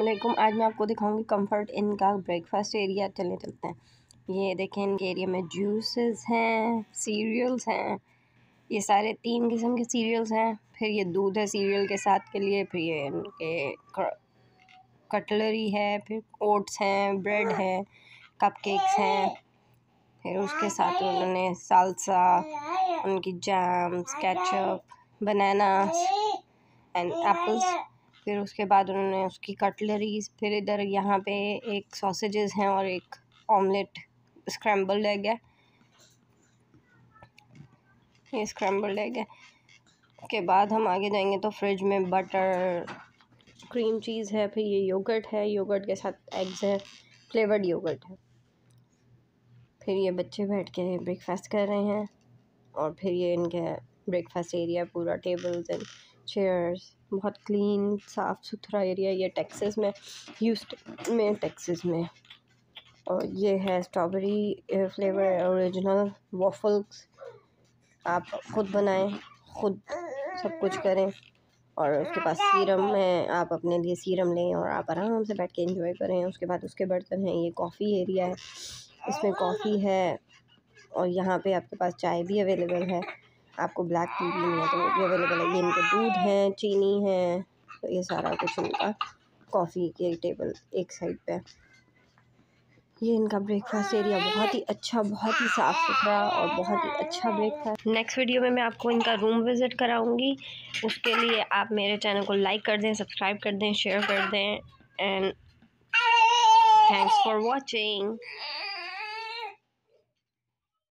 वालेकुम। आज मैं आपको दिखाऊँगी कंफर्ट इन का ब्रेकफास्ट एरिया चलने चलते हैं। ये देखें, इनके एरिया में जूसेस हैं सीरियल्स हैं। ये सारे तीन किस्म के सीरियल्स हैं। फिर ये दूध है सीरियल के साथ के लिए। फिर ये इनके कटलरी है। फिर ओट्स हैं ब्रेड है कपकेक्स हैं। फिर उसके साथ उन्होंने सालसा उनकी jams ketchup banana and apples फिर उसके बाद उन्होंने उसकी कटलरीज, फिर इधर यहाँ पे एक सॉसेजेस हैं और एक ऑमलेट स्क्रैम्बल्ड एग है। ये स्क्रैम्बल्ड एग है। के बाद हम आगे जाएँगे तो फ्रिज में बटर, क्रीम चीज़ है, फिर ये योगर्ट है। योगर्ट के साथ एग्स है, फ्लेवर्ड योगर्ट है। फिर ये बच्चे बैठ के ब्रेकफास्ट कर रहे हैं और फिर ये इनके ब्रेकफास्ट एरिया पूरा टेबल्स एंड चेयर्स बहुत क्लीन साफ़ सुथरा एरिया ये टेक्सास में ह्यूस्टन में टेक्सास में। और ये है स्ट्रॉबेरी फ्लेवर ओरिजिनल वॉफल्स आप ख़ुद बनाएँ, खुद सब कुछ करें। और उसके पास सीरम है, आप अपने लिए सीरम लें और आप आराम से बैठ के इंजॉय करें। उसके बाद उसके बर्तन हैं, ये कॉफ़ी एरिया है। इसमें कॉफ़ी है और यहाँ पे आपके पास चाय भी अवेलेबल है। आपको ब्लैक टी भी है तो वो भी अवेलेबल है। ये इनके दूध है, चीनी है तो ये सारा कुछ इनका कॉफ़ी के टेबल एक साइड पे। ये इनका ब्रेकफास्ट एरिया बहुत ही अच्छा बहुत ही साफ़ सुथरा और बहुत ही अच्छा ब्रेकफास्ट। नेक्स्ट वीडियो में मैं आपको इनका रूम विज़िट कराऊँगी। उसके लिए आप मेरे चैनल को लाइक कर दें, सब्सक्राइब कर दें, शेयर कर दें, एंड थैंक्स फॉर वॉचिंग।